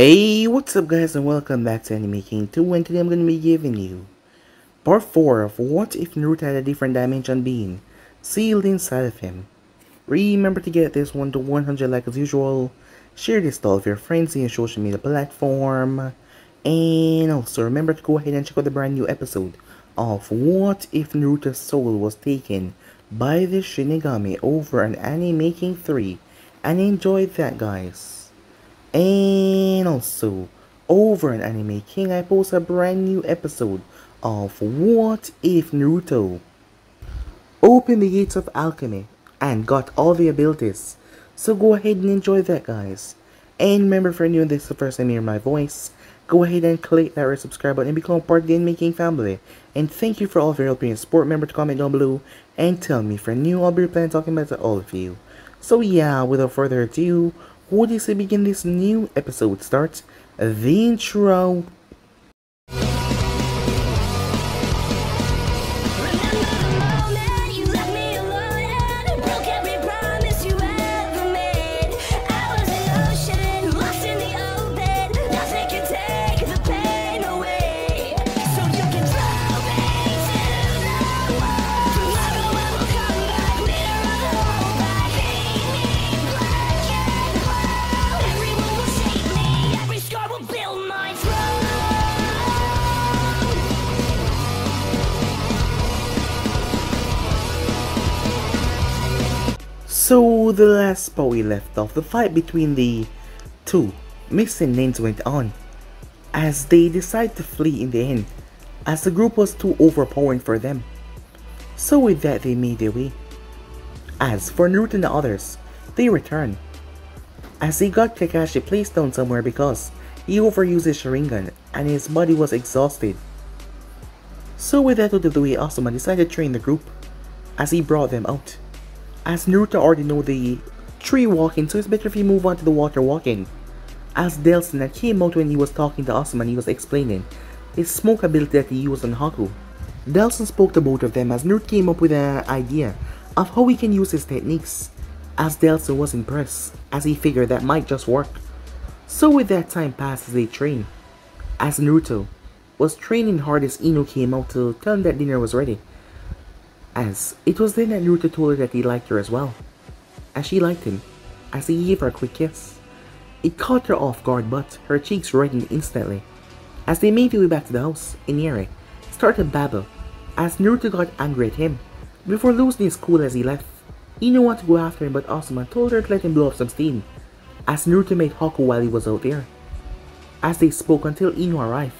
Hey, what's up guys and welcome back to Anime King 2 and today I'm going to be giving you part 4 of What If Naruto Had a Different Dimension Being Sealed Inside of Him. Remember to get this one to 100 like as usual, share this to all of your friends in your social media platform, and also remember to go ahead and check out the brand new episode of What If Naruto's Soul Was Taken by the Shinigami over on Anime King 3 and enjoy that guys. And also, over on Anime King, I post a brand new episode of What If Naruto opened the gates of alchemy and got all the abilities. So go ahead and enjoy that, guys. And remember, for anyone this is the first time you hear my voice, go ahead and click that red subscribe button and become part of the Anime King family. And thank you for all of your help and support. Remember to comment down below and tell me if you're new, I'll be replying talking about to all of you. So yeah, without further ado, what is to begin this new episode starts. The intro So the last spot we left off, the fight between the two missing names went on, as they decided to flee in the end, as the group was too overpowering for them. So with that they made their way. As for Naruto and the others, they returned. As he got Kakashi placed down somewhere because he overused his Sharingan and his body was exhausted. So with that out of the way, Asuma decided to train the group, as he brought them out. As Naruto already know the tree walking, so it's better if you move on to the water walking. As Delsin that came out when he was talking to Asuma and he was explaining his smoke ability that he used on Haku. Delsin spoke to both of them as Naruto came up with an idea of how he can use his techniques. As Delsin was impressed, as he figured that might just work. So with that time passed as they train. As Naruto was training hard as Ino came out to tell him that dinner was ready as it was then that Naruto told her that he liked her as well, as she liked him, as he gave her a quick kiss. It caught her off guard but her cheeks reddened instantly. As they made their way back to the house, Inari started to babble as Naruto got angry at him before losing his cool as he left. Ino wanted to go after him but Asuma told her to let him blow off some steam as Naruto made Haku while he was out there. As they spoke until Ino arrived.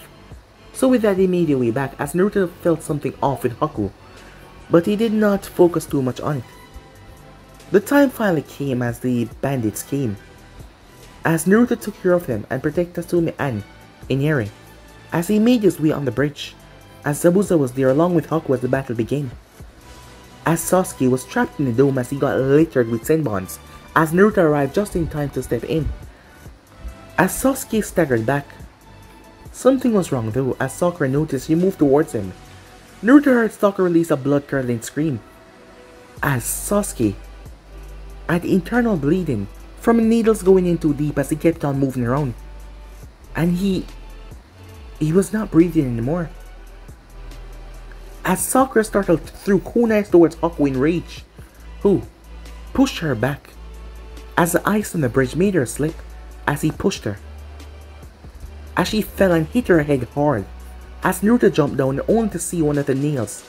So with that they made their way back as Naruto felt something off with Haku but he did not focus too much on it. The time finally came as the bandits came, as Naruto took care of him and protected Tasumi and Inari, as he made his way on the bridge, as Zabuza was there along with Haku as the battle began. As Sasuke was trapped in the dome as he got littered with Senbons, as Naruto arrived just in time to step in. As Sasuke staggered back, something was wrong though as Sakura noticed he moved towards him Naruto heard Sakura release a blood-curdling scream as Sasuke had internal bleeding from needles going in too deep as he kept on moving around. And he... he was not breathing anymore. As Sakura startled threw kunais towards Haku in rage, who pushed her back as the ice on the bridge made her slip as he pushed her. As she fell and hit her head hard as Naruto jumped down only to see one of the nails.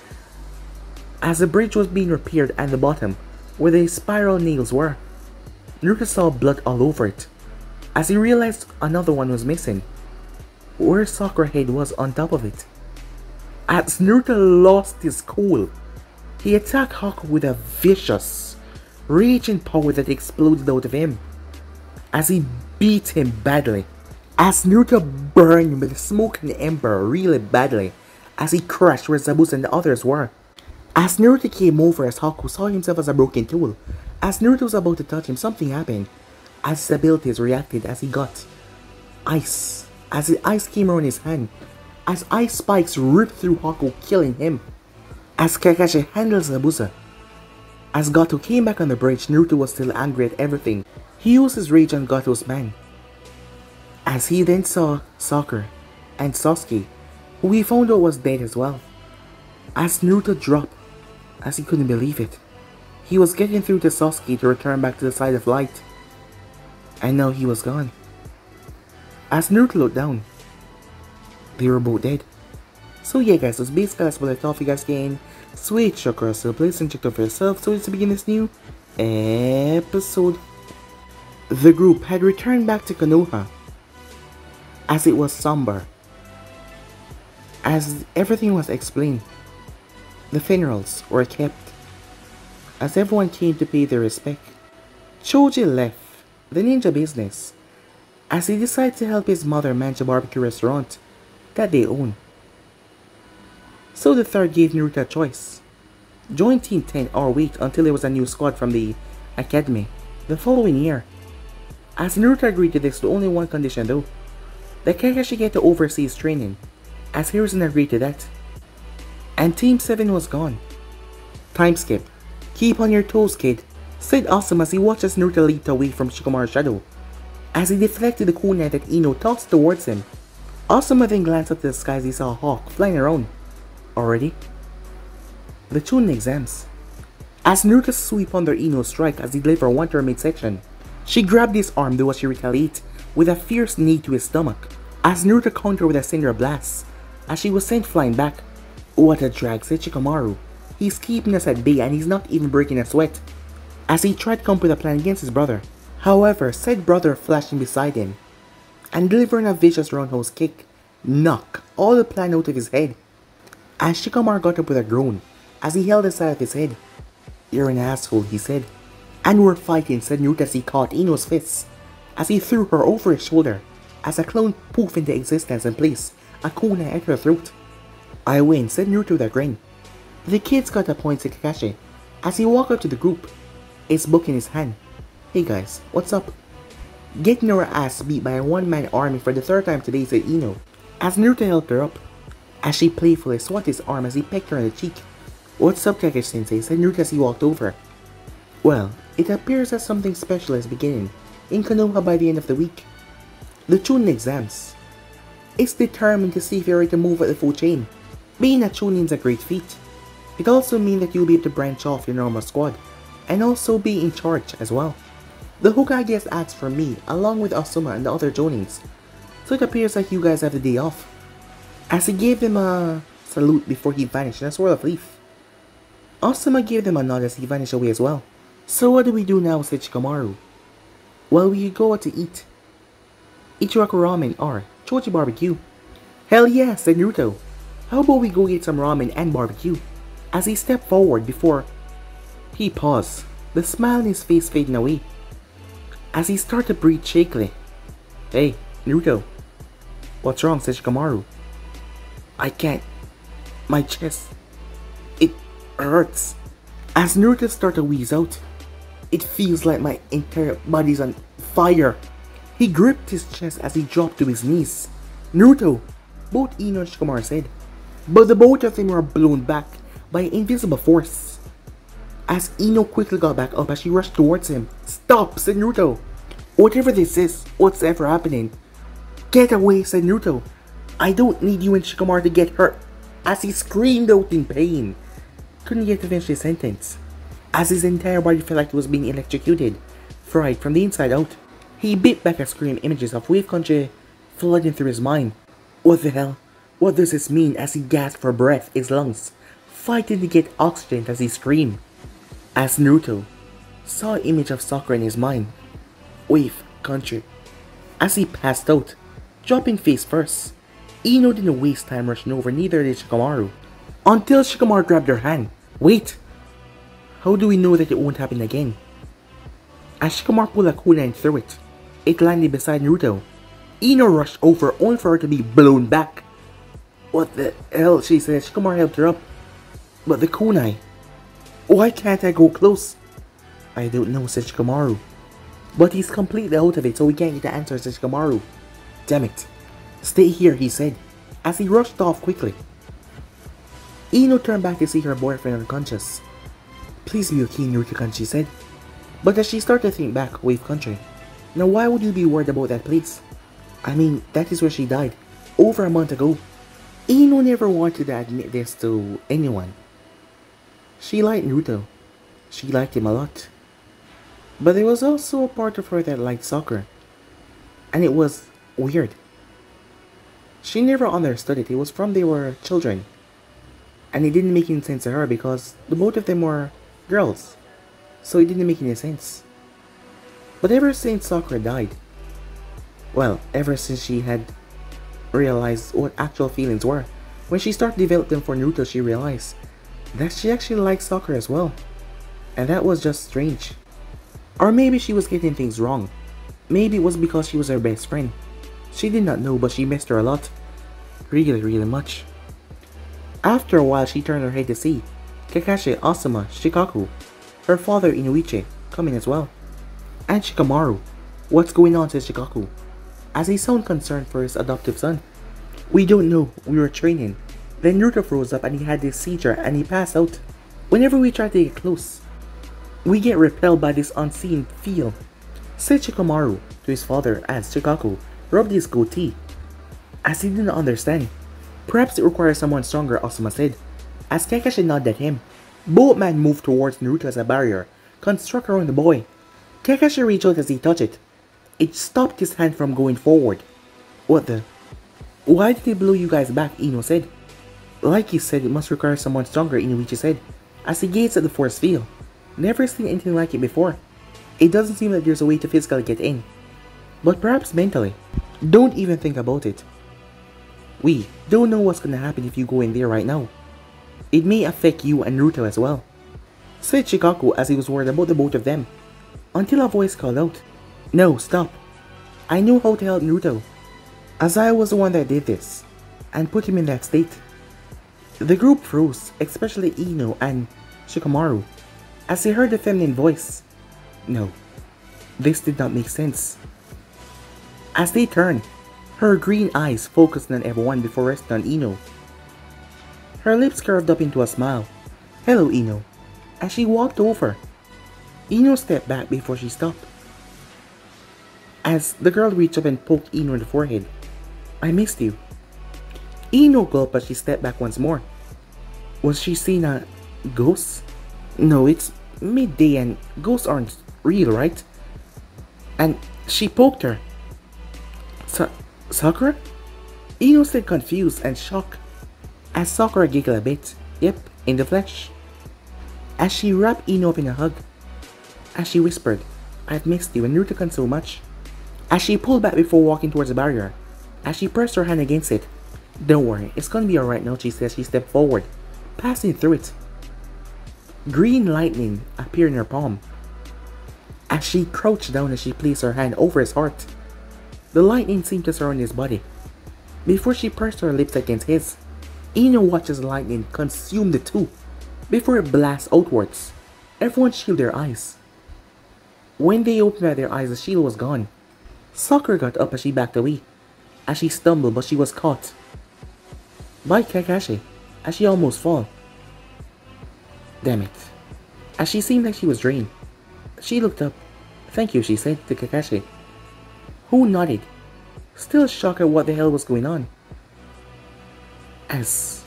As the bridge was being repaired at the bottom, where the spiral nails were, Naruto saw blood all over it. As he realized another one was missing, where Sakura head was on top of it. As Naruto lost his cool, he attacked Haku with a vicious, raging power that exploded out of him, as he beat him badly. As Naruto burned with smoke and ember really badly as he crushed where Zabuza and the others were. As Naruto came over as Haku saw himself as a broken tool, as Naruto was about to touch him, something happened. As his abilities reacted as he got ice. As the ice came around his hand, as ice spikes ripped through Haku, killing him. As Kakashi handles Zabuza. As Gato came back on the bridge, Naruto was still angry at everything. He used his rage on Gato's man As he then saw Sakura and Sasuke, who he found out was dead as well. As Naruto dropped, as he couldn't believe it. He was getting through to Sasuke to return back to the side of light. And now he was gone. As Naruto looked down, they were both dead. So yeah guys, so basically that's what I thought for you guys getting. Switch across the place and check out for yourself. So it's to begin this new episode. The group had returned back to Konoha as it was somber. As everything was explained, the funerals were kept as everyone came to pay their respect. Choji left the ninja business as he decided to help his mother manage a barbecue restaurant that they own. So the third gave Naruto a choice. Join Team 10 or wait until there was a new squad from the academy the following year. As Naruto agreed to this, the only one condition though, that Kakashi get to overseas training, as Hiruzen agreed to that. And Team 7 was gone. Time skip. Keep on your toes, kid, said Asuma as he watched as Naruto leaped away from Shikamaru's shadow. As he deflected the kunai that Ino tossed towards him, Asuma then glanced up to the sky as he saw a hawk flying around. Already? The Chunin exams. As Naruto sweep under Ino's strike as he delivered one to her midsection, she grabbed his arm though as she retaliated with a fierce knee to his stomach, as Naruto countered with a cinder blast, as she was sent flying back. What a drag, said Shikamaru. He's keeping us at bay and he's not even breaking a sweat. As he tried to come up with a plan against his brother. However, said brother flashing beside him and delivering a vicious roundhouse kick, knock all the plan out of his head. As Shikamaru got up with a groan, as he held the side of his head. You're an asshole, he said. And we're fighting, said Naruto as he caught Ino's fists as he threw her over his shoulder as a clone poof into existence and placed a kunai at her throat. I win, said Naruto a grin. The kids got a point to Kakashi as he walked up to the group, his book in his hand. Hey guys, what's up? Getting her ass beat by a one-man army for the third time today said Ino, as Naruto helped her up, as she playfully swatted his arm as he pecked her on the cheek. What's up Kakashi-sensei, said Naruto as he walked over. Well, it appears that something special is beginning, in Konoha by the end of the week. The Chunin exams. It's determined to see if you're ready to move at the full chain. Being a Chunin is a great feat. It also means that you'll be able to branch off your normal squad, and also be in charge as well. The Hokage has asked for me, along with Asuma and the other Jonins, so it appears like you guys have the day off. As he gave them a salute before he vanished in a swirl of leaf. Asuma gave them a nod as he vanished away as well. So what do we do now, said Shikamaru? Well, we go out to eat. Ichiraku Ramen or Choji Barbecue. Hell yeah, said Naruto. How about we go get some ramen and barbecue? As he stepped forward before he paused, the smile on his face fading away. As he started to breathe shakily. Hey, Naruto. What's wrong, said Shikamaru. I can't. My chest. It hurts. As Naruto started to wheeze out, it feels like my entire body's on fire. He gripped his chest as he dropped to his knees. Naruto, both Ino and Shikamaru said, but the both of them were blown back by an invisible force. As Ino quickly got back up as she rushed towards him. Stop, said Naruto. Whatever this is, what's ever happening. Get away, said Naruto. I don't need you and Shikamaru to get hurt. As he screamed out in pain. Couldn't to finish his sentence as his entire body felt like it was being electrocuted, fried from the inside out. He bit back as scream images of wave country flooding through his mind. What the hell? What does this mean as he gasped for breath, his lungs, fighting to get oxygen as he screamed? As Naruto saw an image of Sakura in his mind. Wave country. As he passed out, dropping face first, Ino didn't waste time rushing over neither did Shikamaru. Until Shikamaru grabbed her hand. Wait! How do we know that it won't happen again? As Shikamaru pulled a kunai and threw it, it landed beside Naruto. Ino rushed over only for her to be blown back. What the hell, she said. Shikamaru helped her up. But the kunai... Why can't I go close? I don't know, said Shikamaru. But he's completely out of it, so we can't get the answer, said Shikamaru. Damn it. Stay here, he said, as he rushed off quickly. Ino turned back to see her boyfriend unconscious. Please be okay, Naruto-kun, she said. But as she started to think back, Wave Country, now why would you be worried about that place? I mean, that is where she died, over a month ago. Ino never wanted to admit this to anyone. She liked Naruto. She liked him a lot. But there was also a part of her that liked Sakura. And it was weird. She never understood it. It was from they were children. And it didn't make any sense to her because the both of them were girls. So it didn't make any sense. But ever since Sakura died, well, ever since she had realized what actual feelings were, when she started developing for Naruto, she realized that she actually liked Sakura as well. And that was just strange. Or maybe she was getting things wrong. Maybe it was because she was her best friend. She did not know, but she missed her a lot. Really, really much. After a while, she turned her head to see Kakashi, Asuma, Shikaku, her father Inoichi, coming as well. And Shikamaru. What's going on, says Shikaku, as he sounded concerned for his adoptive son. We don't know, we were training. Then Naruto froze up and he had this seizure and he passed out. Whenever we try to get close, we get repelled by this unseen feel. Said Shikamaru to his father as Shikaku rubbed his goatee. As he didn't understand, perhaps it requires someone stronger, Asuma said. As Kakashi nodded at him, both men moved towards Naruto as a barrier, construct around the boy. Kakashi reached out as he touched it. It stopped his hand from going forward. What the? Why did he blow you guys back? Ino said. Like he said, it must require someone stronger, Inoichi said, as he gazed at the force field. Never seen anything like it before. It doesn't seem like there's a way to physically get in. But perhaps mentally. Don't even think about it. We don't know what's gonna happen if you go in there right now. It may affect you and Ruto as well. Said Shikaku as he was worried about the both of them. Until a voice called out, No, stop. I knew how to help Naruto. As I was the one that did this, and put him in that state. The group froze, especially Ino and Shikamaru, as they heard the feminine voice. No, this did not make sense. As they turned, her green eyes focused on everyone before resting on Ino. Her lips curved up into a smile. Hello, Ino. As she walked over, Ino stepped back before she stopped. As the girl reached up and poked Ino in the forehead, I missed you. Ino gulped as she stepped back once more. Was she seeing a ghost? No, it's midday and ghosts aren't real, right? And she poked her. Sa Sakura? Ino stayed confused and shocked as Sakura giggled a bit. Yep, in the flesh. As she wrapped Ino up in a hug. As she whispered, I've missed you and Naruto so much. As she pulled back before walking towards the barrier. As she pressed her hand against it. Don't worry, it's gonna be alright now, she as she stepped forward, passing through it. Green lightning appeared in her palm. As she crouched down as she placed her hand over his heart, the lightning seemed to surround his body. Before she pressed her lips against his, Ino watches lightning consume the two before it blasts outwards. Everyone shield their eyes. When they opened their eyes, the shield was gone. Sakura got up as she backed away. As she stumbled, but she was caught by Kakashi as she almost fell. Damn it. As she seemed like she was drained, she looked up. Thank you, she said to Kakashi, who nodded, still shocked at what the hell was going on. As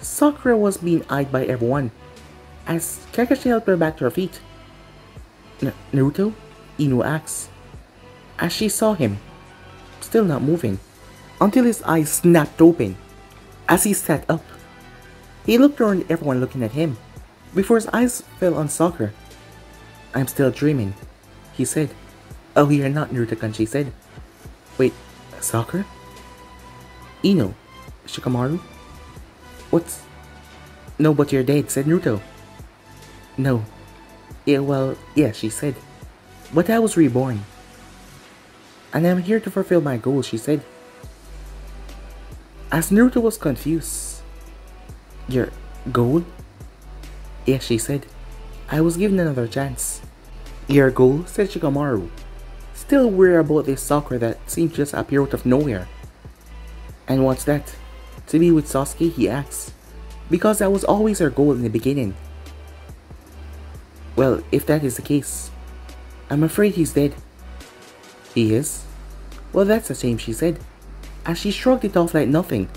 Sakura was being eyed by everyone, as Kakashi helped her back to her feet. N Naruto? Ino asked, as she saw him, still not moving, until his eyes snapped open as he sat up. He looked around everyone looking at him before his eyes fell on Sakura. I'm still dreaming, he said. Oh, you're not, Naruto-kun, she said. Wait, Sakura? Ino, Shikamaru? What's... No, but you're dead, said Naruto. No. Yeah, well, yeah, she said. But I was reborn. And I'm here to fulfill my goal, she said. As Naruto was confused. Your goal? Yes, she said. I was given another chance. Your goal? said Shikamaru. Still worried about this Sakura that seemed to just appear out of nowhere. And what's that? To be with Sasuke, he asks. Because that was always her goal in the beginning. Well, if that is the case, I'm afraid he's dead. He is? Well, that's a shame, she said, as she shrugged it off like nothing.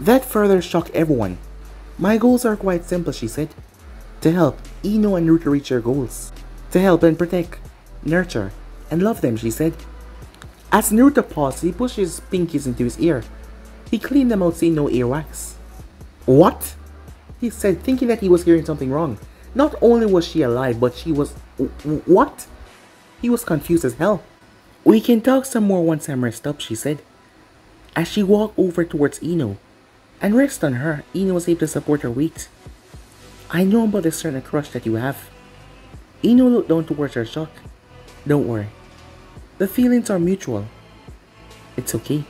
That further shocked everyone. My goals are quite simple, she said. To help Ino and Naruto reach their goals. To help and protect, nurture, and love them, she said. As Naruto paused, he pushed his pinkies into his ear. He cleaned them out seeing no earwax. What? He said, thinking that he was hearing something wrong. Not only was she alive, but she was... What? He was confused as hell. We can talk some more once I'm rest up, she said. As she walked over towards Ino and rest on her, Ino was able to support her weight. I know about the certain crush that you have. Ino looked down towards her shock. Don't worry. The feelings are mutual. It's okay.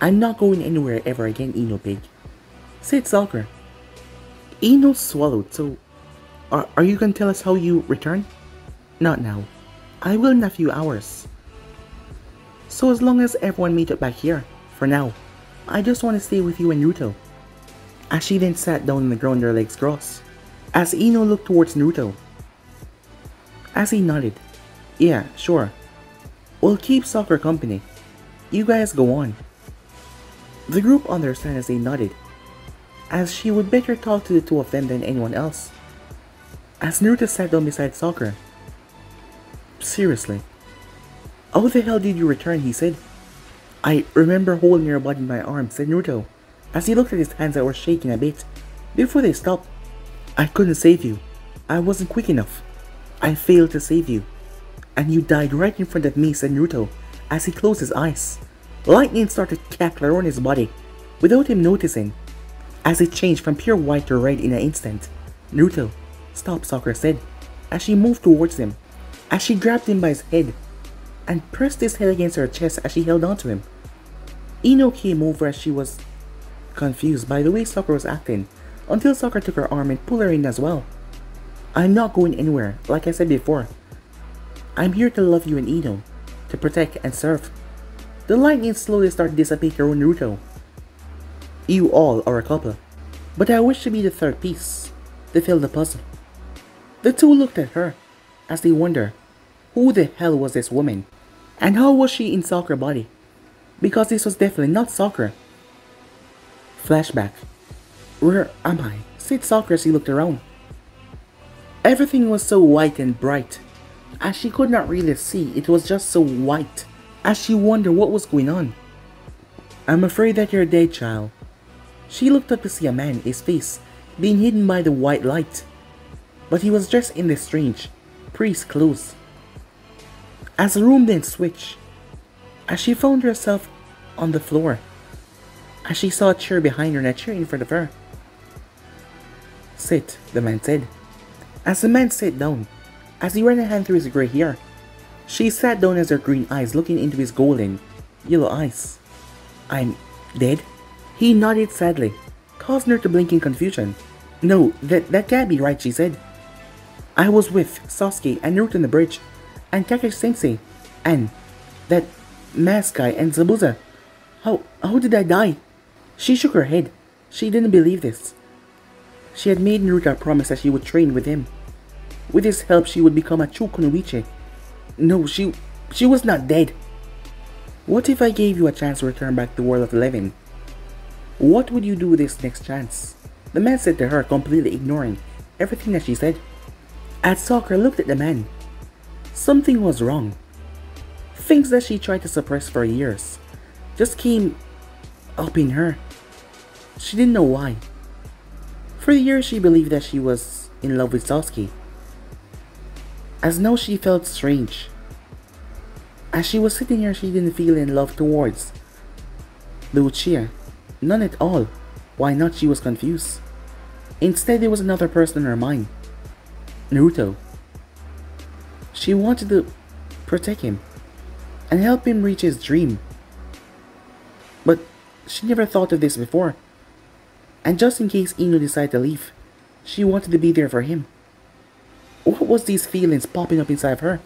I'm not going anywhere ever again, Ino Pig. Said Sakura. Ino swallowed, so... Are, are you gonna tell us how you return? Not now. I will in a few hours. So as long as everyone meet up back here, for now, I just want to stay with you and Naruto. As she then sat down on the ground their legs crossed. As Ino looked towards Naruto. As he nodded. Yeah, sure. We'll keep Sakura company. You guys go on. The group understood as they nodded, as she would better talk to the two of them than anyone else. As Naruto sat down beside Sakura. Seriously. How the hell did you return, he said. I remember holding your body in my arms, said Naruto, as he looked at his hands that were shaking a bit. Before they stopped, I couldn't save you. I wasn't quick enough. I failed to save you. And you died right in front of me, said Naruto, as he closed his eyes. Lightning started cackling around his body, without him noticing, as it changed from pure white to red in an instant. Naruto, stop, Sakura said, as she moved towards him, as she grabbed him by his head, and pressed his head against her chest as she held onto him. Ino came over as she was confused by the way Sakura was acting, until Sakura took her arm and pulled her in as well. I'm not going anywhere, like I said before. I'm here to love you and Ino, to protect and serve. The lightning slowly started dissipating around Naruto. You all are a couple, but I wish to be the third piece to fill the puzzle. The two looked at her as they wonder who the hell was this woman and how was she in Sakura body because this was definitely not Sakura. Flashback. Where am I? said Sakura as he looked around. Everything was so white and bright. As she could not really see, it was just so white as she wondered what was going on. I'm afraid that you're dead, child. She looked up to see a man, his face being hidden by the white light. But he was dressed in the strange, priest clothes. As the room then switched, as she found herself on the floor, as she saw a chair behind her and a chair in front of her. Sit, the man said. As the man sat down, as he ran a hand through his grey hair, she sat down as her green eyes looking into his golden, yellow eyes. I'm dead? He nodded sadly, causing her to blink in confusion. No, that, that can't be right, she said. I was with Sasuke and Naruto on the bridge, and Kakashi Sensei, and that mask guy and Zabuza. How, how did I die? She shook her head. She didn't believe this. She had made Naruto promise that she would train with him. With his help, she would become a true no, she she was not dead. What if I gave you a chance to return back to the world of the living? What would you do with this next chance? The man said to her, completely ignoring everything that she said. As Sakura looked at the man, something was wrong. Things that she tried to suppress for years just came up in her. She didn't know why. For years she believed that she was in love with Sasuke as now she felt strange. As she was sitting here, she didn't feel in love towards Lucia. None at all. Why not? She was confused. Instead, there was another person in her mind. Naruto. She wanted to protect him and help him reach his dream. But she never thought of this before. And just in case Ino decided to leave, she wanted to be there for him. What was these feelings popping up inside of her?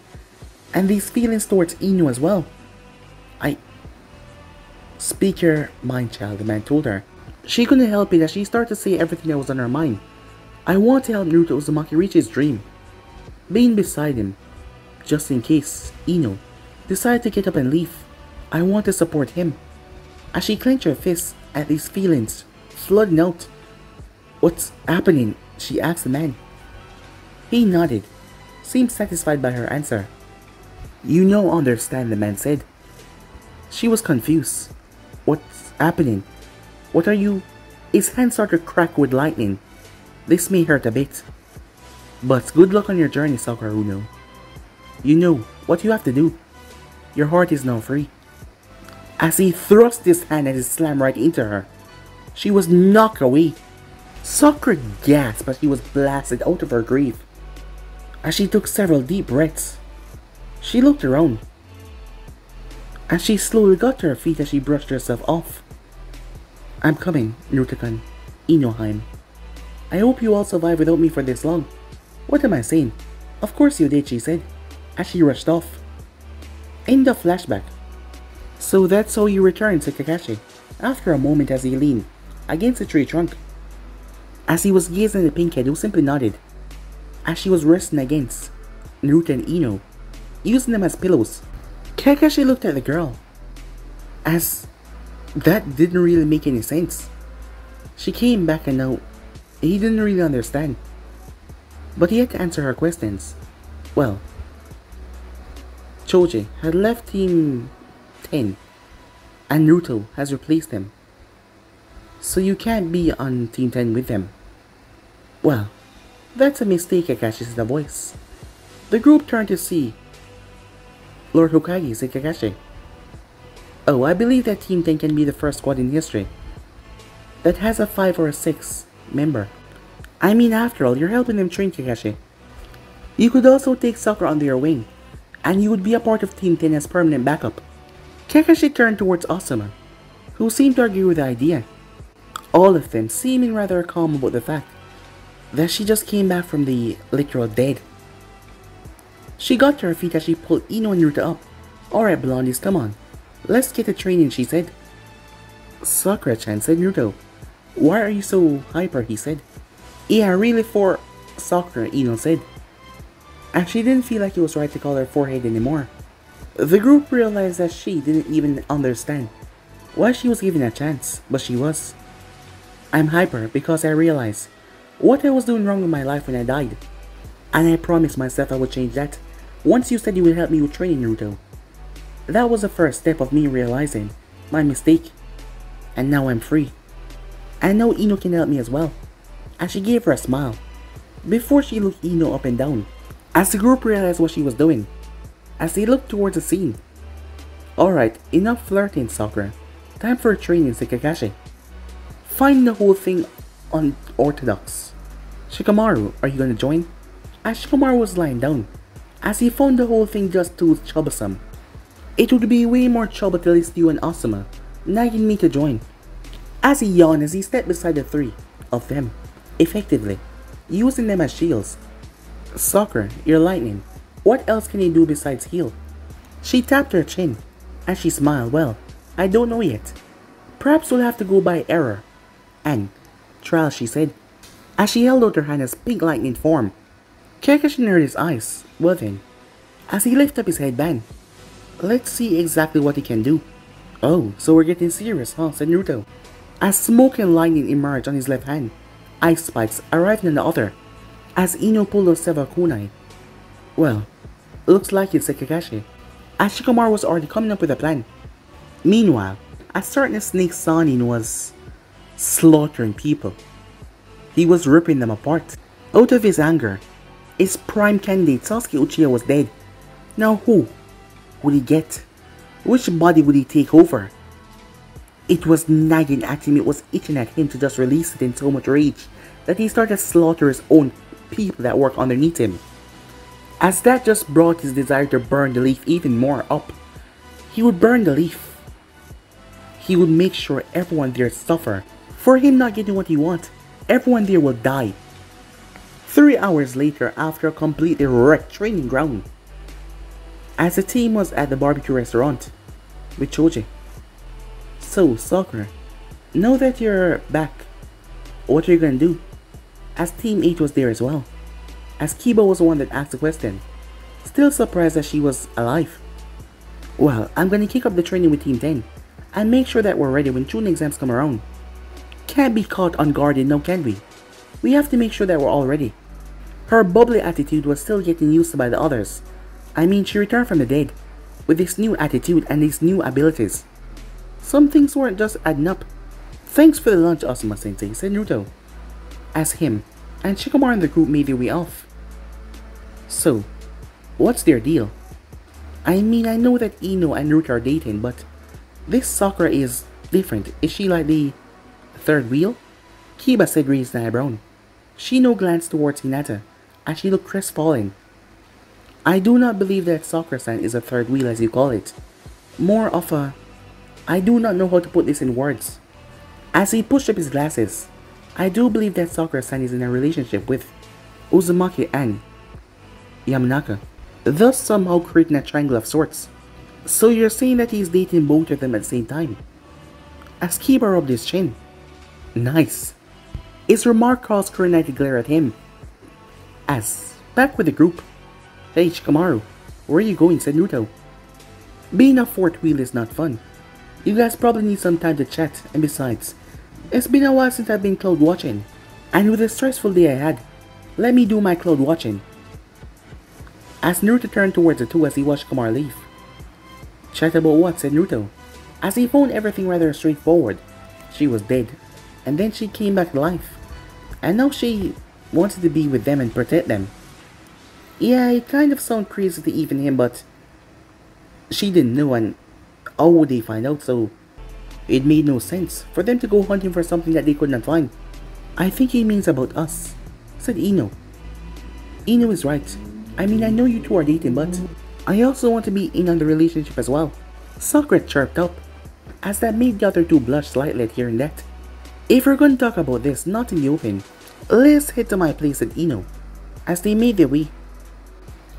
And these feelings towards Ino as well. I... Speak your mind, child, the man told her. She couldn't help it as she started to say everything that was on her mind. I want to help Naruto Uzumaki reach his dream. Being beside him, just in case Ino decided to get up and leave. I want to support him. As she clenched her fists at these feelings flooding out. What's happening? she asked the man. He nodded, seemed satisfied by her answer. You know understand, the man said. She was confused. What's happening? What are you? His hand started to crack with lightning. This may hurt a bit. But good luck on your journey, Sakura Uno. You know what you have to do. Your heart is now free. As he thrust his hand and slammed right into her, she was knocked away. Sakura gasped as she was blasted out of her grief. As she took several deep breaths, she looked around. As she slowly got to her feet as she brushed herself off. I'm coming, Naruto-kun. Inoheim. I hope you all survive without me for this long. What am I saying? Of course you did, she said, as she rushed off. End of flashback. So that's how you returned, said Kakashi, after a moment as he leaned against a tree trunk. As he was gazing at the pink head, who simply nodded, as she was resting against Naruto and Ino, using them as pillows. Kakashi looked at the girl, as that didn't really make any sense. She came back and now he didn't really understand. But he had to answer her questions. Well, Choji had left Team 10 and Naruto has replaced him. So you can't be on Team 10 with them. Well, that's a mistake, Kakashi said the voice. The group turned to see Lord Hokage said Kakashi. Oh, I believe that Team 10 can be the first squad in history that has a 5 or a 6 member. I mean, after all, you're helping them train Kakashi. You could also take Sakura under your wing, and you would be a part of Team 10 as permanent backup. Kakashi turned towards Asuma, who seemed to agree with the idea. All of them seeming rather calm about the fact that she just came back from the literal dead. She got to her feet as she pulled Ino and Naruto up. Alright blondies, come on. Let's get to training, she said. Sakura-chan said Naruto. Why are you so hyper, he said. Yeah, really for Sakura, Ino said. And she didn't feel like it was right to call her forehead anymore. The group realized that she didn't even understand why she was given a chance, but she was. I'm hyper because I realized what I was doing wrong in my life when I died. And I promised myself I would change that once you said you would help me with training Naruto. That was the first step of me realizing my mistake. And now I'm free. I know Ino can help me as well. And she gave her a smile. Before she looked Ino up and down. As the group realized what she was doing. As they looked towards the scene. Alright, enough flirting, Sakura. Time for training, said Kakashi. Find the whole thing unorthodox. Shikamaru, are you gonna join? As Shikamaru was lying down, as he found the whole thing just too troublesome. It would be way more trouble to list you and Asuma, nagging me to join. As he yawned as he stepped beside the three of them, effectively, using them as shields. Sakura, you're lightning. What else can you do besides heal? She tapped her chin, and she smiled, well, I don't know yet. Perhaps we'll have to go by error and trial, she said, as she held out her hand as pink lightning form. Kakashi narrowed his eyes, then, as he lifted up his headband. Let's see exactly what he can do. Oh, so we're getting serious, huh, said Naruto. As smoke and lightning emerged on his left hand, ice spikes arrived on the other, as Ino pulled out several kunai. Well, looks like it, said Kakashi, as Shikamaru was already coming up with a plan. Meanwhile, a certain snake Sannin was slaughtering people. He was ripping them apart. Out of his anger, his prime candidate Sasuke Uchiha was dead. Now who would he get? Which body would he take over? It was nagging at him, it was itching at him to just release it in so much rage that he started slaughter his own people that work underneath him. As that just brought his desire to burn the leaf even more up, he would burn the leaf. He would make sure everyone there suffer for him not getting what he wants, everyone there will die. Three hours later, after a completely wrecked training ground, as the team was at the barbecue restaurant with Choji. So, Sakura, now that you're back, what are you gonna do? As Team 8 was there as well. As Kiba was the one that asked the question, still surprised that she was alive. Well, I'm gonna kick up the training with Team 10 and make sure that we're ready when Chunin exams come around. Can't be caught unguarded now, can we? We have to make sure that we're all ready. Her bubbly attitude was still getting used by the others. I mean, she returned from the dead, with this new attitude and these new abilities. Some things weren't just adding up. Thanks for the lunch, Asuma Sensei, said Naruto. As him and Shikamaru and the group made their way off. So, what's their deal? I mean, I know that Ino and Naruto are dating, but this Sakura is different. Is she like the third wheel? Kiba said raised an eyebrow. Shino glanced towards Hinata, as she looked crestfallen. I do not believe that Sakura-san is a third wheel as you call it. More of a... I do not know how to put this in words. As he pushed up his glasses, I do believe that Sakura-san is in a relationship with Uzumaki and Yamanaka, thus somehow creating a triangle of sorts. So you're saying that he's dating both of them at the same time? As Kiba rubbed his chin. Nice. His remark caused Kurenai to glare at him. As, back with the group. Hey Shikamaru, where are you going? said Naruto. Being a fourth wheel is not fun. You guys probably need some time to chat, and besides, it's been a while since I've been cloud watching. And with the stressful day I had, let me do my cloud watching. As Naruto turned towards the two as he watched Kamar leave. Chat about what? said Naruto. As he found everything rather straightforward. She was dead. And then she came back to life. And now she wanted to be with them and protect them. Yeah, it kind of sounded crazy to even him, but she didn't know and how would they find out, so it made no sense for them to go hunting for something that they could not find. I think he means about us, said Ino. Ino is right. I mean, I know you two are dating, but I also want to be in on the relationship as well. Sakura chirped up, as that made the other two blush slightly at hearing that. If we're going to talk about this not in the open, let's head to my place at Ino, as they made their way.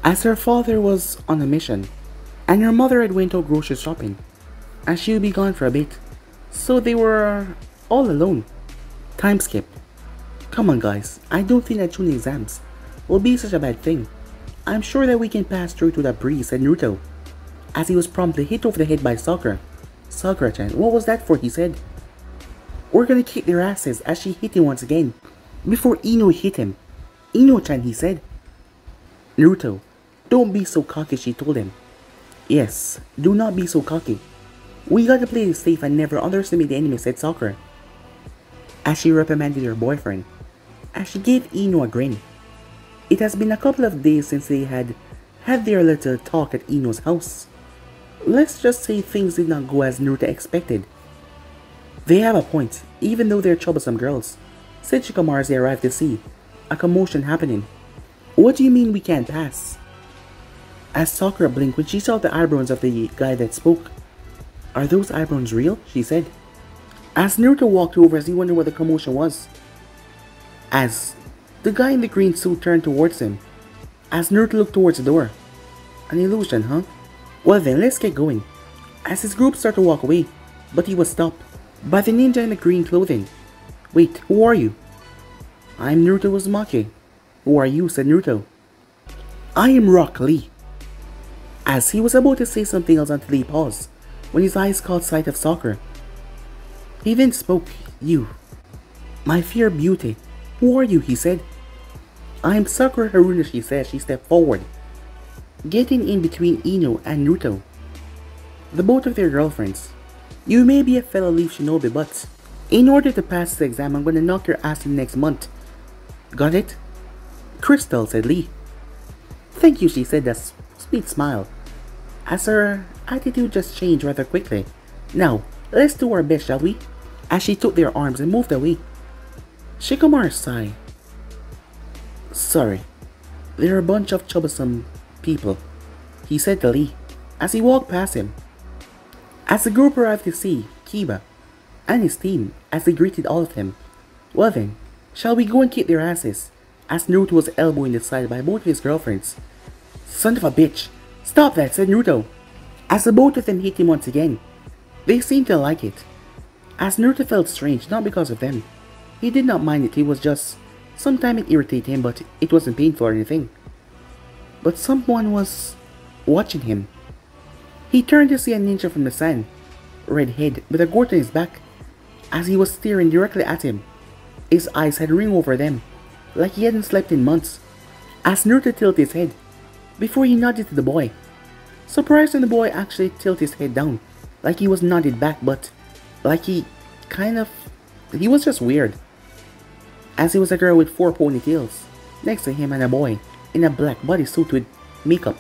As her father was on a mission, and her mother had went out grocery shopping, and she would be gone for a bit, so they were all alone. Time skip. Come on guys, I don't think that Chunin exams will be such a bad thing. I'm sure that we can pass through to that breeze, said Naruto, as he was promptly hit over the head by Sakura. Sakura-chan, what was that for, he said. We're gonna kick their asses as she hit him once again. Before Ino hit him. Ino-chan, he said. Naruto, don't be so cocky, she told him. Yes, do not be so cocky. We gotta play it safe and never underestimate the enemy, said Sakura. As she reprimanded her boyfriend. As she gave Ino a grin. It has been a couple of days since they had had their little talk at Ino's house. Let's just say things did not go as Naruto expected. They have a point, even though they're troublesome girls, said Shikamaru as they arrived to see a commotion happening. What do you mean we can't pass? As Sakura blinked when she saw the eyebrows of the guy that spoke. Are those eyebrows real? she said. As Naruto walked over as he wondered what the commotion was. As the guy in the green suit turned towards him. As Naruto looked towards the door. An illusion, huh? Well then, let's get going. As his group started to walk away, but he was stopped by the ninja in the green clothing. Wait, who are you? I'm Naruto Uzumaki. Who are you? said Naruto. I am Rock Lee. As he was about to say something else until he paused, when his eyes caught sight of Sakura. He then spoke, You. My fair beauty. Who are you? he said. I'm Sakura Haruno, she said. She stepped forward, getting in between Ino and Naruto. The both of their girlfriends. You may be a fellow Leaf Shinobi, but in order to pass the exam, I'm gonna knock your ass in next month. Got it? Crystal, said Lee. Thank you, she said, a sweet smile. As her attitude just changed rather quickly. Now, let's do our best, shall we? As she took their arms and moved away. Shikamaru sighed. Sorry, they're a bunch of troublesome people, he said to Lee as he walked past him. As the group arrived to see Kiba and his team as they greeted all of them, well then, shall we go and kick their asses? As Naruto was elbowing the side by both of his girlfriends. Son of a bitch, stop that, said Naruto. As the both of them hit him once again, they seemed to like it. As Naruto felt strange, not because of them. He did not mind it, he was just Sometimes it irritated him, but it wasn't painful or anything. But someone was watching him. He turned to see a ninja from the sand, red head with a gourd on his back. As he was staring directly at him, his eyes had ring over them, like he hadn't slept in months. As Naruto tilted his head, before he nodded to the boy. Surprised when the boy actually tilted his head down, like he was nodded back, but like he kind of, he was just weird. As he was a girl with four ponytails, next to him and a boy in a black bodysuit with makeup.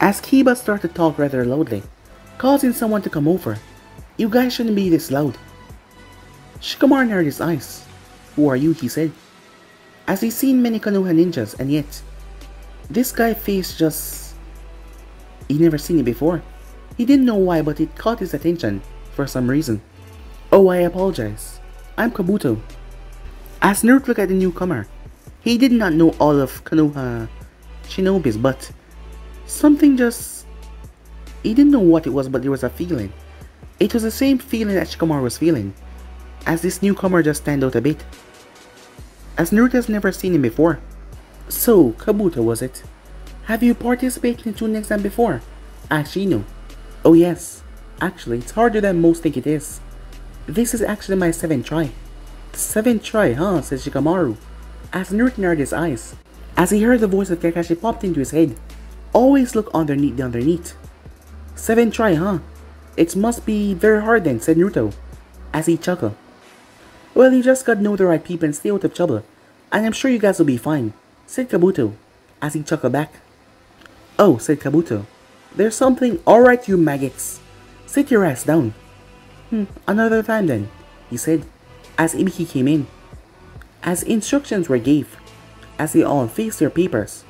As Kiba started to talk rather loudly, causing someone to come over. You guys shouldn't be this loud. Shikamaru narrowed his eyes. Who are you, he said. As he's seen many Konoha ninjas and yet, this guy face just... He never seen it before. He didn't know why but it caught his attention for some reason. Oh, I apologize. I'm Kabuto. As Naruto looked at the newcomer, he did not know all of Konoha Shinobis, but something just... He didn't know what it was, but there was a feeling. It was the same feeling that Shikamaru was feeling, as this newcomer just stand out a bit. As Naruto has never seen him before. So, Kabuto was it? Have you participated in Chunin exam before? asked Shino. Oh yes, actually it's harder than most think it is. This is actually my seventh try. Seventh try, huh? says Shikamaru, as Naruto narrowed his eyes. As he heard the voice of Kakashi popped into his head, always look underneath the underneath. Seven try, huh? It must be very hard then, said Naruto, as he chuckled. Well, you just gotta know the right people and stay out of trouble, and I'm sure you guys will be fine, said Kabuto, as he chuckled back. Oh, said Kabuto, there's something alright you maggots. Sit your ass down. Hmm, another time then, he said, as Ibiki came in. As instructions were gave, as they all faced their papers.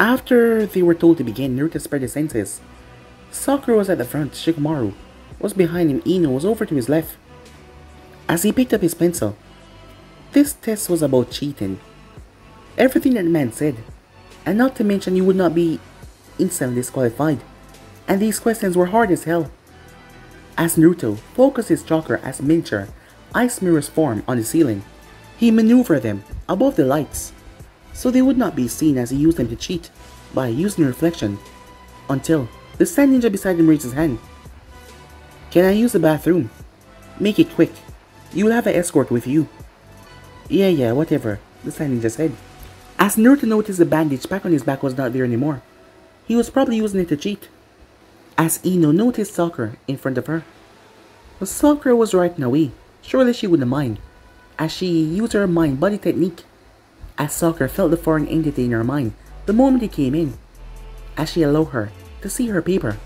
After they were told to begin, Naruto spread his senses. Sakura was at the front, Shikamaru was behind him, Ino was over to his left. As he picked up his pencil, this test was about cheating. Everything that man said, and not to mention you would not be instantly disqualified. And these questions were hard as hell. As Naruto focused his chakra as miniature ice mirrors form on the ceiling, he maneuvered them above the lights so they would not be seen as he used them to cheat by using reflection until the sand ninja beside him raised his hand. Can I use the bathroom? Make it quick. You will have an escort with you. Yeah, yeah, whatever, the sand ninja said. As Naruto noticed the bandage pack on his back was not there anymore, he was probably using it to cheat. As Ino noticed Sakura in front of her. But Sakura was right in a way. Surely she wouldn't mind, as she used her mind-body technique. As Sakura felt the foreign entity in her mind the moment he came in, as she allowed her to see her paper.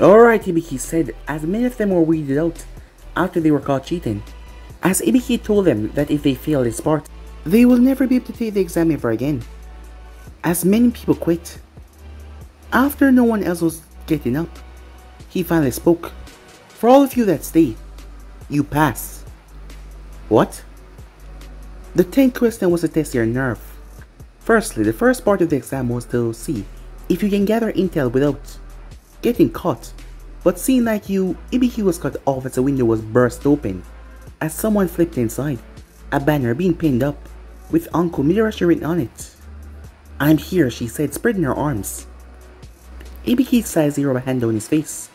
Alright, Ibiki said, as many of them were weeded out after they were caught cheating. As Ibiki told them that if they fail this part, they will never be able to take the exam ever again. As many people quit. After no one else was getting up, he finally spoke. For all of you that stay, you pass. What? The 10th question was to test your nerve. Firstly, the first part of the exam was to see if you can gather intel without getting caught. But seeing like you, Ibiki was cut off as the window was burst open, as someone flipped inside, a banner being pinned up, with Anko Mitarashi written on it. I'm here, she said, spreading her arms. Ibiki sized zero a hand on his face.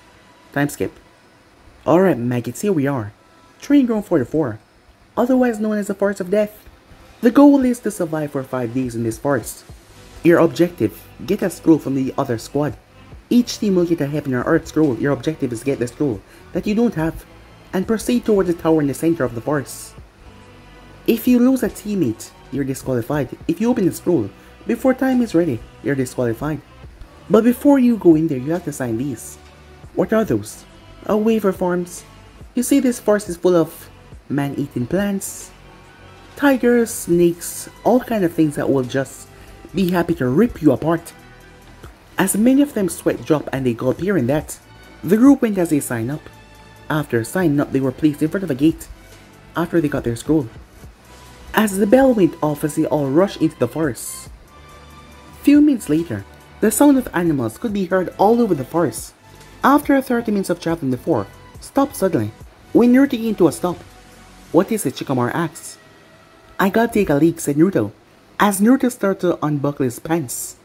Time skip. Alright maggots, here we are. Training ground 44, otherwise known as the Forest of Death. The goal is to survive for 5 days in this forest. Your objective, get a scroll from the other squad. Each team will get a heaven or earth scroll. Your objective is get the scroll that you don't have and proceed toward the tower in the center of the forest. If you lose a teammate, you're disqualified. If you open the scroll before time is ready, you're disqualified. But before you go in there, you have to sign these. What are those? A waiver forms. You see this forest is full of man-eating plants, tigers, snakes, all kind of things that will just be happy to rip you apart. As many of them sweat drop and they gulp here and that, the group went as they sign up. After signing up, they were placed in front of a gate after they got their scroll. As the bell went off as they all rushed into the forest. Few minutes later, the sound of animals could be heard all over the forest. After 30 minutes of traveling the four, stopped suddenly. When came to a stop, what is it, Shikamaru asks. I gotta take a leak, said Naruto, as Naruto started to unbuckle his pants.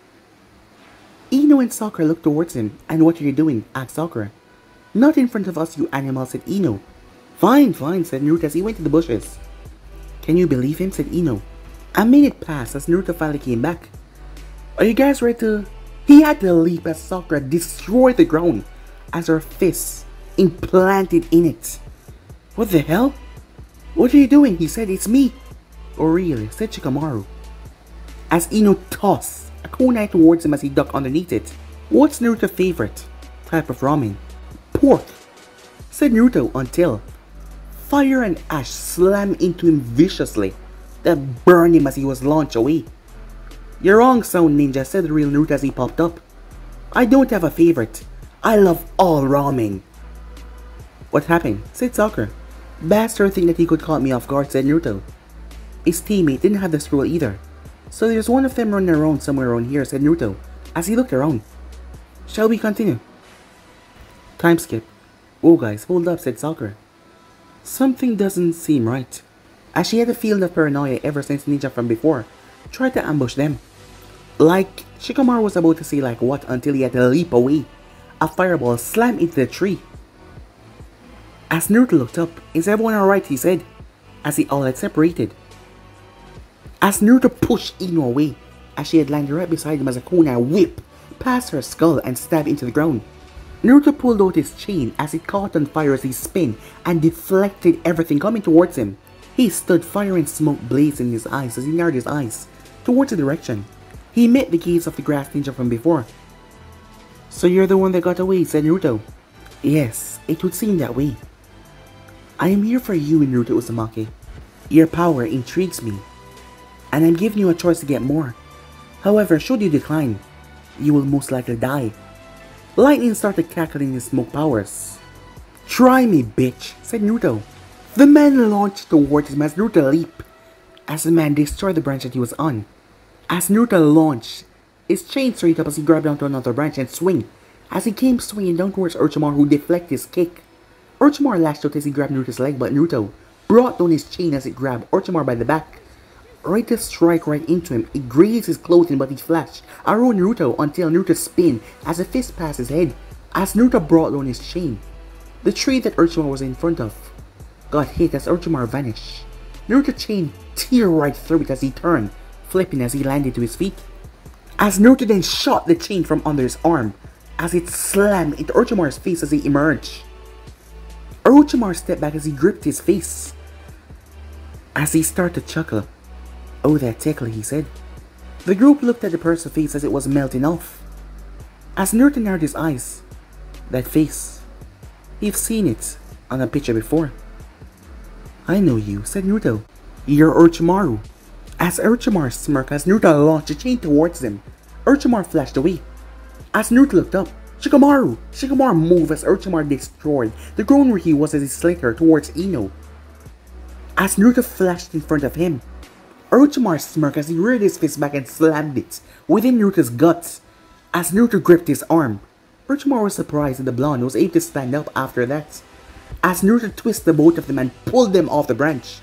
Ino and Sakura looked towards him. And what are you doing? asked Sakura. Not in front of us, you animal, said Ino. Fine, fine, said Naruto as he went to the bushes. Can you believe him? said Ino. A minute passed as Naruto finally came back. Are you guys ready to... He had to leap as Sakura destroyed the ground as her fists implanted in it. What the hell? What are you doing? He said, it's me. Or oh, really, said Shikamaru. As Ino tossed a kunai towards him as he ducked underneath it. What's Naruto's favorite type of ramen? Pork, said Naruto until fire and ash slammed into him viciously that burned him as he was launched away. You're wrong, Sound Ninja, said the real Naruto as he popped up. I don't have a favorite. I love all ramen. What happened? said Sakura. Bastard think that he could caught me off guard, said Naruto. His teammate didn't have the scroll either. So there's one of them running around somewhere around here, said Naruto, as he looked around. Shall we continue? Time skip. Oh guys, hold up, said Sakura. Something doesn't seem right. As she had a feeling of paranoia ever since Ninja from before tried to ambush them. Like, Shikamaru was about to say like what until he had to leap away. A fireball slammed into the tree. As Naruto looked up, is everyone alright, he said, as they all had separated. As Naruto pushed Ino away, as she had landed right beside him as a kunai whipped past her skull and stabbed into the ground. Naruto pulled out his chain as it caught on fire as he spun and deflected everything coming towards him. He stood fire and smoke blazing in his eyes as he narrowed his eyes towards the direction. He met the gaze of the grass ninja from before. So you're the one that got away, said Naruto. Yes, it would seem that way. I am here for you, Naruto Uzumaki. Your power intrigues me, and I'm giving you a choice to get more. However, should you decline, you will most likely die. Lightning started cackling his smoke powers. Try me, bitch, said Naruto. The man launched towards him as Naruto leaped, as the man destroyed the branch that he was on. As Naruto launched, his chain straight up as he grabbed onto another branch and swing. As he came swinging down towards Orochimaru who deflected his kick. Orochimaru lashed out as he grabbed Naruto's leg, but Naruto brought down his chain as it grabbed Orochimaru by the back. To strike right into him, it grazes his clothing but he flashed around Naruto until Naruto spin as a fist passed his head. As Naruto brought down his chain, the tree that Orochimaru was in front of got hit as Orochimaru vanished. Naruto chain tear right through it as he turned, flipping as he landed to his feet. As Naruto then shot the chain from under his arm, as it slammed into Orochimaru's face as he emerged. Orochimaru stepped back as he gripped his face. As he started to chuckle. Oh, that tickle, he said. The group looked at the person's face as it was melting off. As Naruto narrowed his eyes, that face, you've seen it on a picture before. I know you, said Naruto. You're Orochimaru. As Orochimaru smirked as Naruto launched a chain towards him, Orochimaru flashed away. As Naruto looked up, Shikamaru! Shikamaru moved as Orochimaru destroyed the ground where he was as he slid her towards Ino. As Naruto flashed in front of him, Orochimaru smirked as he reared his fist back and slammed it within Naruto's guts. As Naruto gripped his arm, Orochimaru was surprised that the blonde was able to stand up after that. As Naruto twisted the both of them and pulled them off the branch.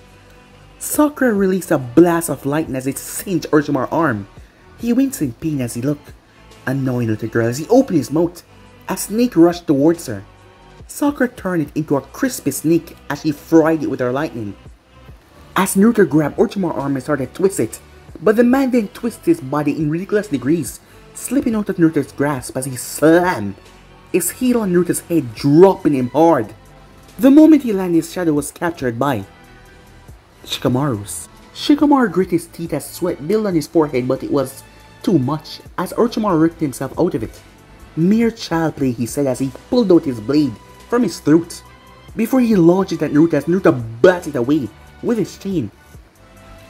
Sakura released a blast of lightning as it singed Orochimaru's arm. He winced in pain as he looked. Annoying little girl as he opened his mouth a snake rushed towards her. Sakura turned it into a crispy snake as she fried it with her lightning. As Naruto grabbed Orochimaru's arm and started to twist it, but the man then twisted his body in ridiculous degrees, slipping out of Naruto's grasp as he slammed his heel on Naruto's head, dropping him hard. The moment he landed, his shadow was captured by Shikamaru's. Shikamaru grit his teeth as sweat built on his forehead, but it was too much as Orochimaru ripped himself out of it. Mere child play, he said as he pulled out his blade from his throat. Before he launched it at Naruto as Naruto blasted away with his chain.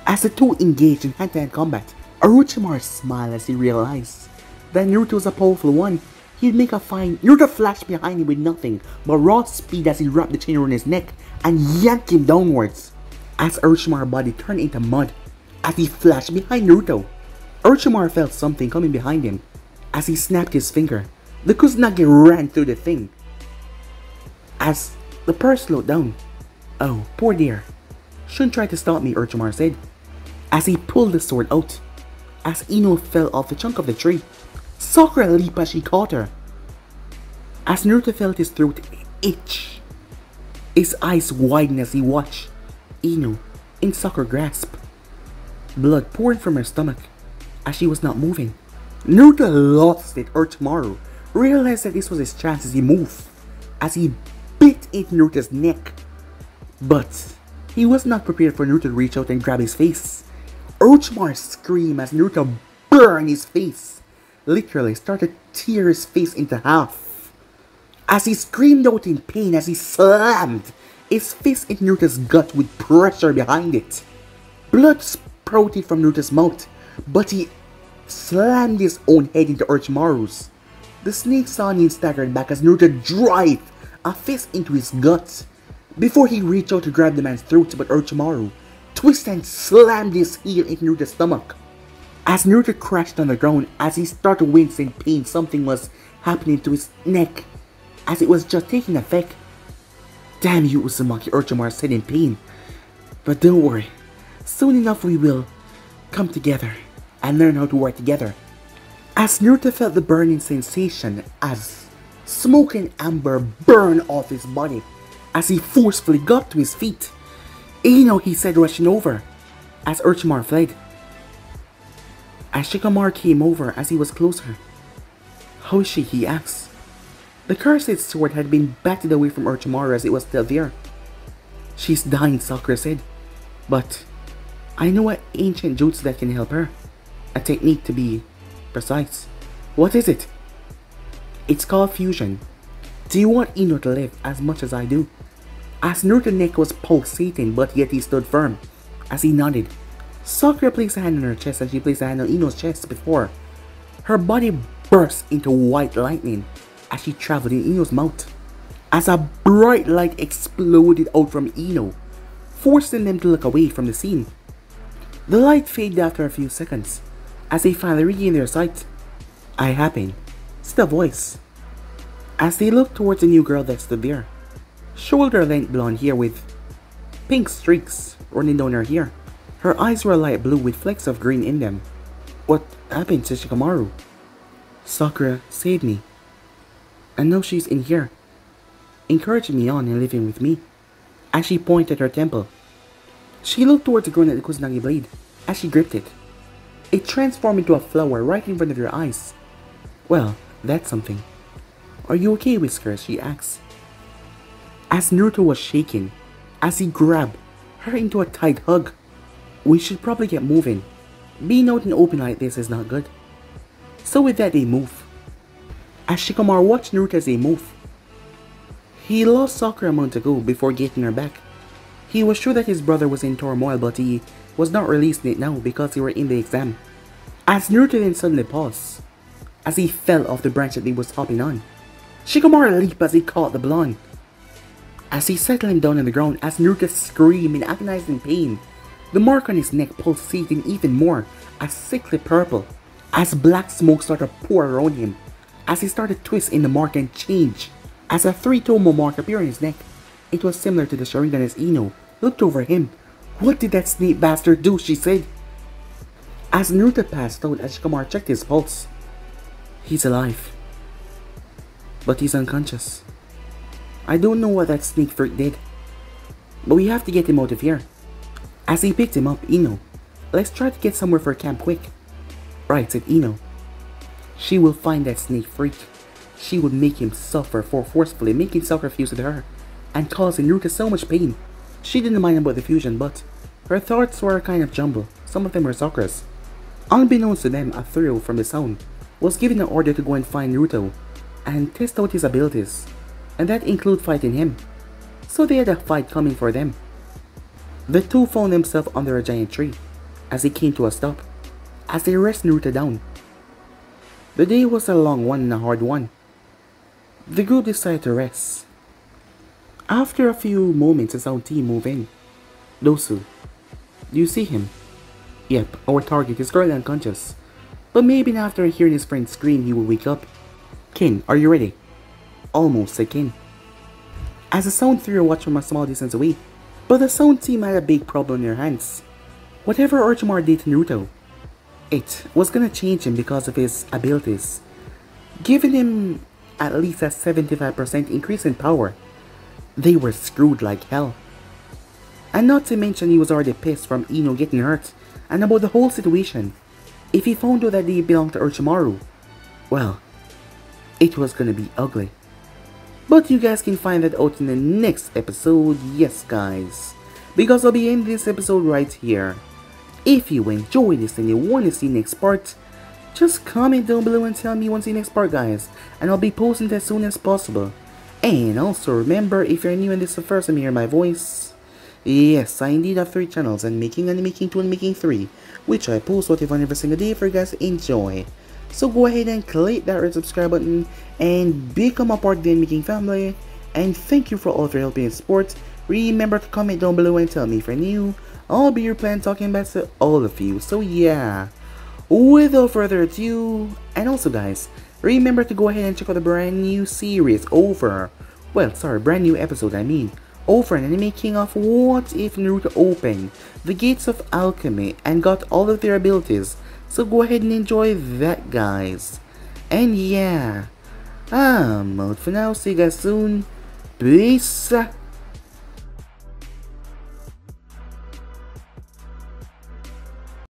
As the two engaged in hand-to-hand -hand combat, Orochimaru smiled as he realized that Naruto was a powerful one. He'd make a fine Naruto flashed behind him with nothing but raw speed as he wrapped the chain around his neck and yanked him downwards. As Orochimaru's body turned into mud as he flashed behind Naruto. Orochimaru felt something coming behind him as he snapped his finger the Kusanagi ran through the thing. As the purse slowed down. Oh, poor dear. Shouldn't try to stop me, Orochimaru said. As he pulled the sword out. As Ino fell off the chunk of the tree. Sakura leaped as she caught her. As Naruto felt his throat itch, his eyes widened as he watched Ino in Sakura grasp. Blood pouring from her stomach as she was not moving. Naruto lost it. Orochimaru realized that this was his chance as he moved, as he bit into Naruto's neck. But he was not prepared for Naruto to reach out and grab his face. Orochimaru screamed as Naruto burned his face, literally started to tear his face into half. As he screamed out in pain as he slammed his fist into Naruto's gut with pressure behind it. Blood sprouted from Naruto's mouth, but he slammed his own head into Orochimaru's. The snake Sannin staggered back as Naruto drive a fist into his guts before he reached out to grab the man's throat but Orochimaru twisted and slammed his heel into Naruto's stomach. As Naruto crashed on the ground as he started wince in pain something was happening to his neck as it was just taking effect. Damn you Uzumaki Orochimaru said in pain. But don't worry, soon enough we will come together and learn how to work together. As Naruto felt the burning sensation as smoke and amber burned off his body as he forcefully got to his feet. Ino, he said, rushing over as Orochimaru fled. As Shikamaru came over as he was closer. How is she? he asked. The cursed sword had been batted away from Orochimaru as it was still there. She's dying, Sakura said. But I know an ancient jutsu that can help her. A technique to be precise. What is it? It's called fusion. Do you want Ino to live as much as I do? As Naruto's neck was pulsating but yet he stood firm. As he nodded, Sakura placed a hand on her chest and she placed a hand on Ino's chest before. Her body burst into white lightning as she traveled in Ino's mouth. As a bright light exploded out from Ino, forcing them to look away from the scene. The light faded after a few seconds, as they finally regained their sight. I happen. said a voice, as they looked towards the new girl that stood there. Shoulder length blonde hair with pink streaks running down her hair. Her eyes were light blue with flecks of green in them. What happened to Shikamaru? Sakura saved me. And now she's in here, encouraging me on and living with me. As she pointed her temple, she looked towards the ground at the Kusanagi blade as she gripped it. It transformed into a flower right in front of your eyes. Well, that's something. Are you okay, Whiskers? she asked. As Naruto was shaking, as he grabbed her into a tight hug. We should probably get moving. Being out in open like this is not good. So with that they move. As Shikamaru watched Naruto as they move, he lost Sakura a month ago before getting her back. He was sure that his brother was in turmoil but he was not releasing it now because they were in the exam. As Naruto then suddenly paused, as he fell off the branch that he was hopping on. Shikamaru leaped as he caught the blonde. As he settled him down on the ground, as Naruto screamed in agonizing pain, the mark on his neck pulsating even more, a sickly purple, as black smoke started to pour around him, as he started twist in the mark and change, as a three-tomoe mark appeared on his neck. It was similar to the Sharingan as Ino looked over him. What did that snake bastard do, she said. As Naruto passed out, as Shikamaru checked his pulse. He's alive. But he's unconscious. I don't know what that snake freak did. But we have to get him out of here. As he picked him up, Ino, let's try to get somewhere for camp quick. Right, said Ino. She will find that snake freak. She would make him suffer for forcefully making self-refuse with her and causing Naruto so much pain. She didn't mind about the fusion, but her thoughts were a kind of jumble. Some of them were Sakura's. Unbeknownst to them, a thrill from the sound was given an order to go and find Naruto and test out his abilities, and that include fighting him. So they had a fight coming for them. The two found themselves under a giant tree as they came to a stop, as they rest Naruto down. The day was a long one and a hard one. The group decided to rest. After a few moments, the sound team moved in. Dosu, do you see him? Yep, our target is currently unconscious. But maybe after hearing his friend scream, he will wake up. Kin, are you ready? Almost, Kin. As the sound three watched from a small distance away, but the sound team had a big problem in their hands. Whatever Orochimaru did to Naruto, it was gonna change him because of his abilities giving him at least a 75% increase in power. They were screwed like hell. And not to mention he was already pissed from Ino getting hurt and about the whole situation. If he found out that they belonged to Orochimaru, well, it was gonna be ugly. But you guys can find that out in the next episode, yes guys. Because I'll be ending this episode right here. If you enjoyed this and you want to see next part, just comment down below and tell me you want to see next part guys. And I'll be posting it as soon as possible. And also remember, if you're new and this is the first time you hear my voice, yes, I indeed have 3 channels, and making and making 2 and making 3, which I post what if every single day for you guys to enjoy. So go ahead and click that red subscribe button and become a part of the Making family. And thank you for all of your help and support. Remember to comment down below and tell me if you're new. I'll be your plan talking back to all of you. So yeah, without further ado, and also guys, remember to go ahead and check out the brand new series over, well sorry, brand new episode I mean, over an anime king of What If Naruto opened the gates of alchemy and got all of their abilities. So go ahead and enjoy that guys. And yeah, I'm out for now. See you guys soon. Peace.